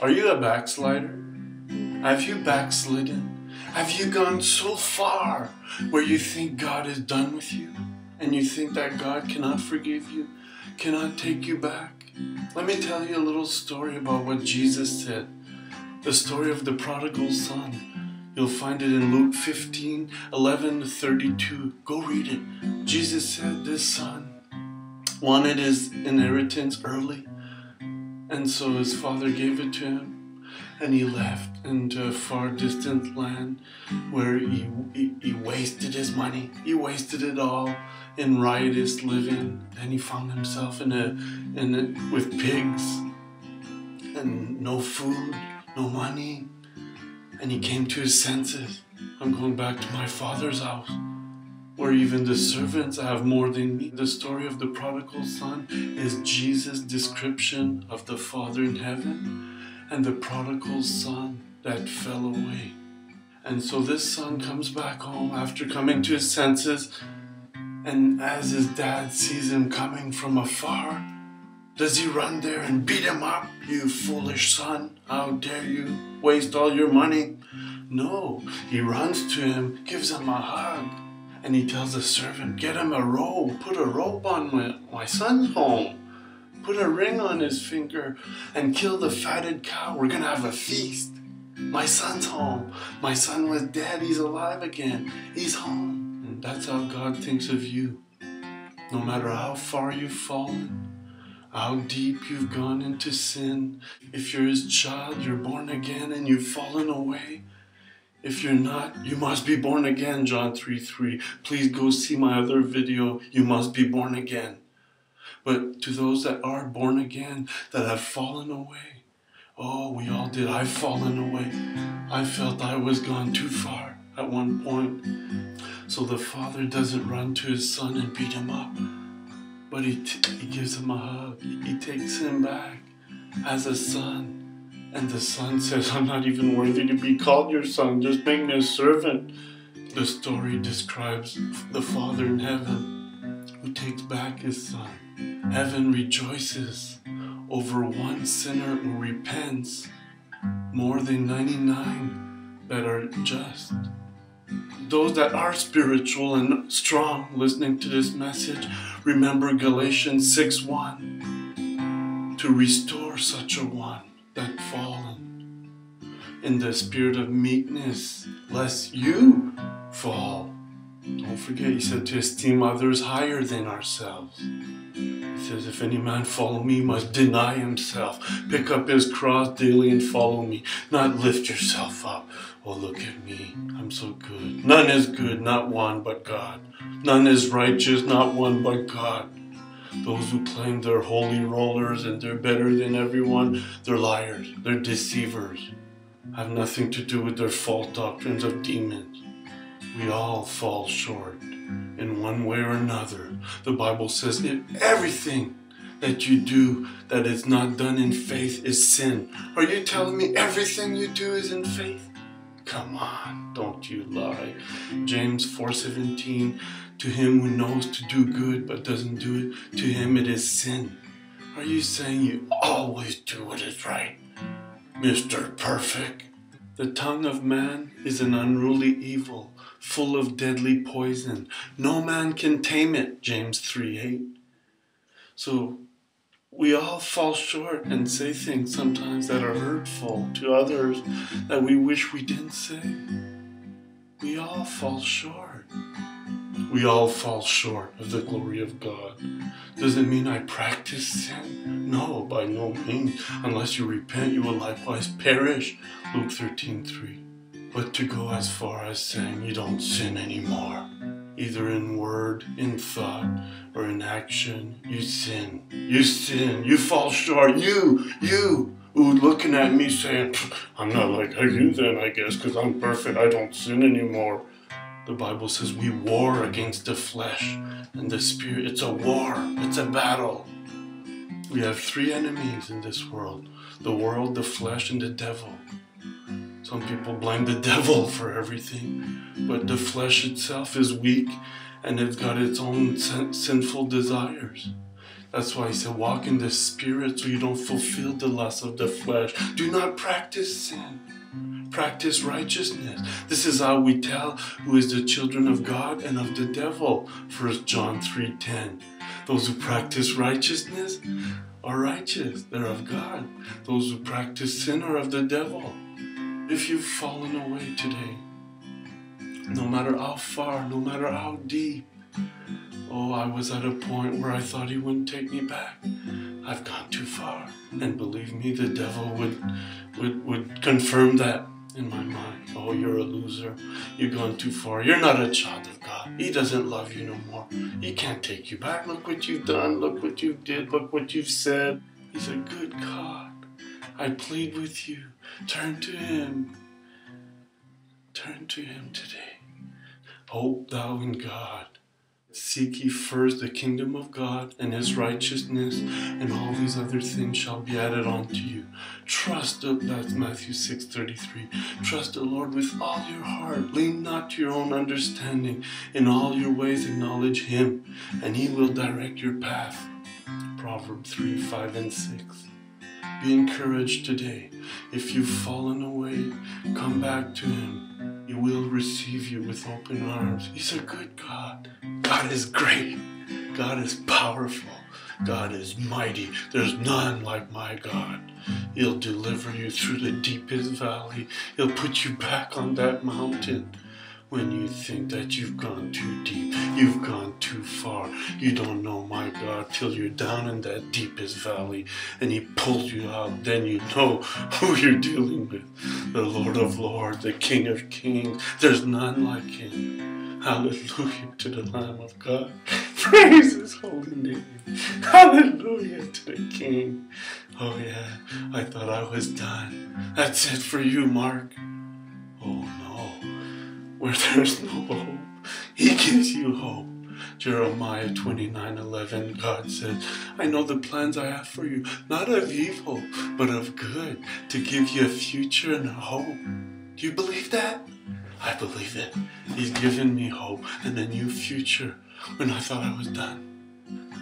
Are you a backslider? Have you backslidden? Have you gone so far where you think God is done with you? And you think that God cannot forgive you, cannot take you back? Let me tell you a little story about what Jesus said. The story of the prodigal son. You'll find it in Luke 15 11 to 32. Go read it. Jesus said this son wanted his inheritance early, and so his father gave it to him and he left into a far distant land where he, he, he, wasted his money. He wasted it all in riotous living. And he found himself in a, in a, with pigs and no food, no money. And he came to his senses. I'm going back to my father's house where even the servants have more than me. The story of the prodigal son is Jesus' description of the Father in heaven and the prodigal son that fell away. And so this son comes back home after coming to his senses, and as his dad sees him coming from afar, does he run there and beat him up? You foolish son, how dare you waste all your money? No, he runs to him, gives him a hug, and he tells the servant, Get him a robe, put a robe on my, my son's home put a ring on his finger, and kill the fatted cow. We're gonna have a feast. My son's home. My son was dead. He's alive again. He's home. And that's how God thinks of you. No matter how far you've fallen, how deep you've gone into sin, if you're his child, you're born again and you've fallen away. If you're not, you must be born again, John 3 3. Please go see my other video, You Must Be Born Again. But to those that are born again, that have fallen away, oh, we all did. I've fallen away. I felt I was gone too far at one point. So the father doesn't run to his son and beat him up, but he, he gives him a hug. He takes him back as a son. And the son says, I'm not even worthy to be called your son. Just make me a servant. The story describes the Father in heaven who takes back his son. Heaven rejoices over one sinner who repents more than 99 that are just. Those that are spiritual and strong listening to this message, remember Galatians 6 1 to restore such a one that fallen in the spirit of meekness, lest you fall. Don't forget, he said to esteem others higher than ourselves He says, If any man follow me, must deny himself, pick up his cross daily and follow me, not lift yourself up. Oh, look at me, I'm so good. None is good, not one but God. None is righteous, not one but God. Those who claim they're holy rollers and they're better than everyone, they're liars, they're deceivers. Have nothing to do with their false doctrines of demons. We all fall short in one way or another. The Bible says if everything that you do that is not done in faith is sin. Are you telling me everything you do is in faith? Come on, don't you lie. James 4:17 to him who knows to do good but doesn't do it, to him it is sin. Are you saying you always do what is right? Mr. Perfect. The tongue of man is an unruly evil full of deadly poison. No man can tame it, James 3 8. So we all fall short and say things sometimes that are hurtful to others that we wish we didn't say. We all fall short. We all fall short of the glory of God. Does it mean I practice sin? No, by no means. Unless you repent, you will likewise perish. Luke 13 3 but to go as far as saying you don't sin anymore. Either in word, in thought, or in action, you sin. You sin. You fall short. You, you, who looking at me saying, I'm not like you then, I guess, because I'm perfect. I don't sin anymore. The Bible says we war against the flesh and the spirit. It's a war, it's a battle. We have three enemies in this world the world, the flesh, and the devil. Some people blame the devil for everything, but the flesh itself is weak and it's got its own sin- sinful desires. That's why he said, walk in the spirit so you don't fulfill the lust of the flesh. Do not practice sin. Practice righteousness. This is how we tell who is the children of God and of the devil. 1 John 3:10. Those who practice righteousness are righteous. They're of God. Those who practice sin are of the devil. If you've fallen away today, no matter how far, no matter how deep, oh, I was at a point where I thought he wouldn't take me back. I've gone too far. And believe me, the devil would, would, would confirm that in my mind. Oh, you're a loser. You've gone too far. You're not a child of God. He doesn't love you no more. He can't take you back. Look what you've done. Look what you did. Look what you've said. He's a good God. I plead with you. Turn to Him. Turn to Him today. Hope thou in God. Seek ye first the kingdom of God and his righteousness, and all these other things shall be added unto you. Trust the, that's Matthew 6:33. Trust the Lord with all your heart. Lean not to your own understanding. In all your ways acknowledge him, and he will direct your path. Proverbs 3, 5, and 6. Be encouraged today. If you've fallen away, come back to him. He will receive you with open arms. He's a good God. God is great. God is powerful. God is mighty. There's none like my God. He'll deliver you through the deepest valley. He'll put you back on that mountain when you think that you've gone too deep, you've gone too far. You don't know my God till you're down in that deepest valley and He pulls you out. Then you know who you're dealing with the Lord of Lords, the King of Kings. There's none like Him. Hallelujah to the Lamb of God. Praise His holy name. Hallelujah to the King. Oh, yeah, I thought I was done. That's it for you, Mark. Oh, no where there's no hope. He gives you hope. Jeremiah 29 11, God says, I know the plans I have for you, not of evil, but of good, to give you a future and a hope. Do you believe that? I believe it. He's given me hope and a new future when I thought I was done.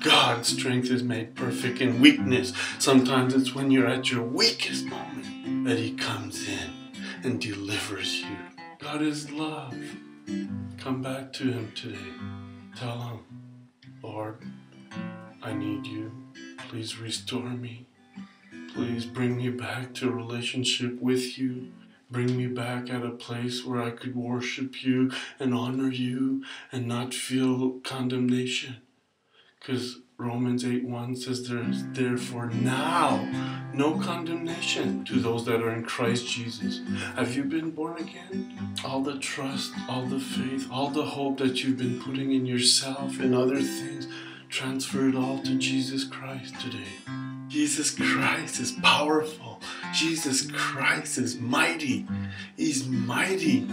God's strength is made perfect in weakness. Sometimes it's when you're at your weakest moment that He comes in and delivers you. God is love. Come back to Him today. Tell Him, Lord, I need you. Please restore me. Please bring me back to a relationship with you. Bring me back at a place where I could worship you and honor you and not feel condemnation. Because Romans 8 1 says there is therefore now no condemnation to those that are in Christ Jesus. Have you been born again? All the trust, all the faith, all the hope that you've been putting in yourself and other things, transfer it all to Jesus Christ today. Jesus Christ is powerful. Jesus Christ is mighty. He's mighty.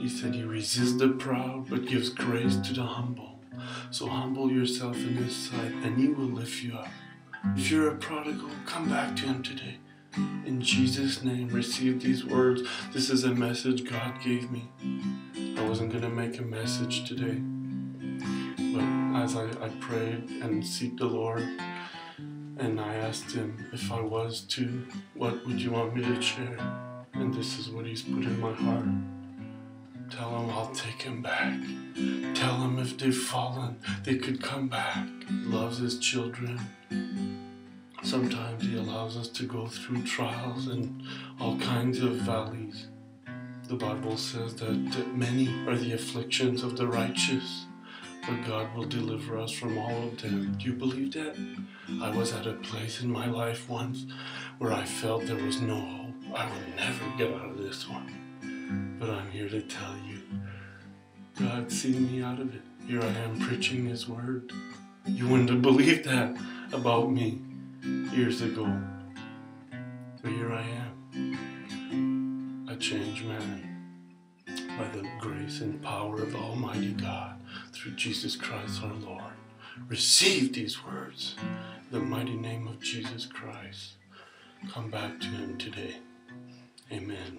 He said he resists the proud but gives grace to the humble. So humble yourself in His sight, and He will lift you up. If you're a prodigal, come back to Him today. In Jesus' name, receive these words. This is a message God gave me. I wasn't going to make a message today, but as I, I prayed and seek the Lord, and I asked Him if I was to, what would you want me to share? And this is what He's put in my heart. Tell him I'll take him back. Tell him if they've fallen, they could come back. He loves his children. Sometimes he allows us to go through trials and all kinds of valleys. The Bible says that many are the afflictions of the righteous, but God will deliver us from all of them. Do you believe that? I was at a place in my life once where I felt there was no hope. I would never get out of this one. But I'm here to tell you God seen me out of it. Here I am preaching His word. You wouldn't have believed that about me years ago. But here I am, a changed man by the grace and power of Almighty God through Jesus Christ our Lord. Receive these words in the mighty name of Jesus Christ. Come back to Him today. Amen.